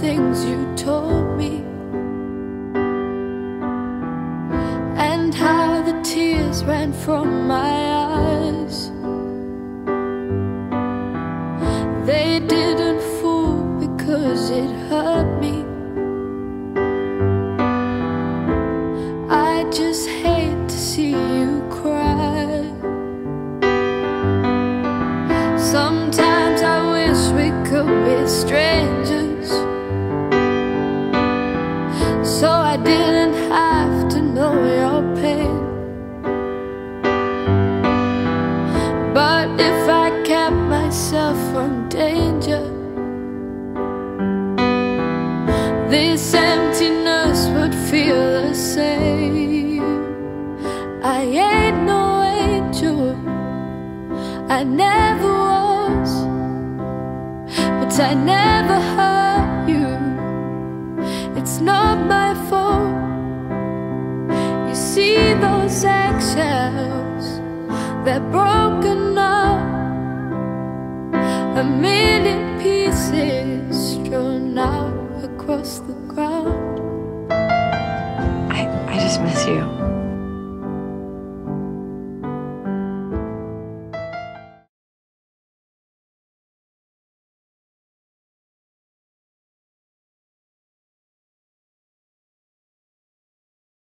things you told me, and how the tears ran from my eyes. They didn't fool because it hurt me. I just hate to see you cry. Sometimes be strangers. So I didn't have to know your pain. But if I kept myself from danger, this emptiness would feel the same. I ain't no angel, I never I never hurt you. It's not my fault. You see those eggshells, they're broken up, a million pieces strewn out across the ground. I, I just miss you.